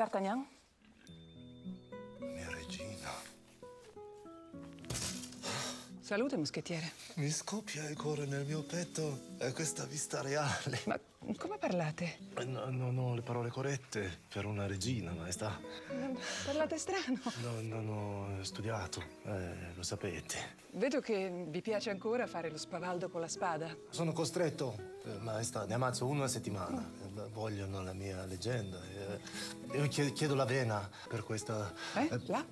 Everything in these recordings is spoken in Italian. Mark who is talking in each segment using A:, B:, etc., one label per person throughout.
A: D'Artagnan?
B: Mia
A: Salute, moschettiere.
B: Mi scoppia il cuore nel mio petto e questa vista reale.
A: Ma come parlate?
B: No, non ho le parole corrette per una regina, maestà.
A: Parlate strano.
B: No, non ho studiato, eh, lo sapete.
A: Vedo che vi piace ancora fare lo spavaldo con la spada.
B: Sono costretto, eh, maestà, ne ammazzo uno a settimana. Eh, Vogliono la mia leggenda. Eh, io chie- chiedo la vena per questa...
A: Eh? La?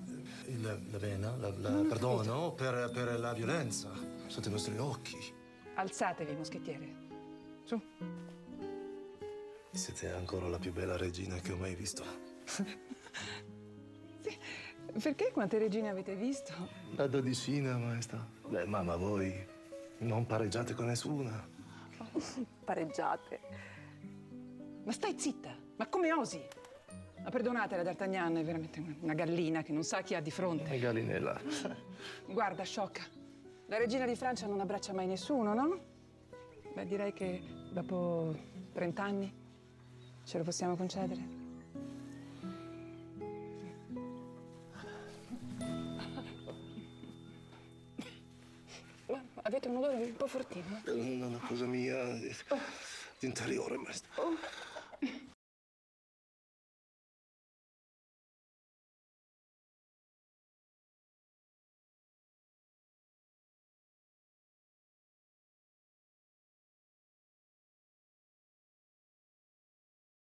B: il- la vena, la, la- perdono per, per la violenza sotto i nostri occhi.
A: Alzatevi, moschettiere. Su.
B: Siete ancora la più bella regina che ho mai visto.
A: Perché quante regine avete visto?
B: La dodicina, maestà. Beh, mamma, voi non pareggiate con nessuna.
A: Pareggiate. Ma stai zitta! Ma come osi? Ma perdonatela, D'Artagnan, è veramente una gallina che non sa chi ha di fronte.
B: E gallinella.
A: Guarda, sciocca. La regina di Francia non abbraccia mai nessuno, no? Beh, direi che dopo 30 anni ce lo possiamo concedere. Ma avete un odore un po' fortino.
B: È una cosa mia eh, di interiore, maestà.
A: Oh.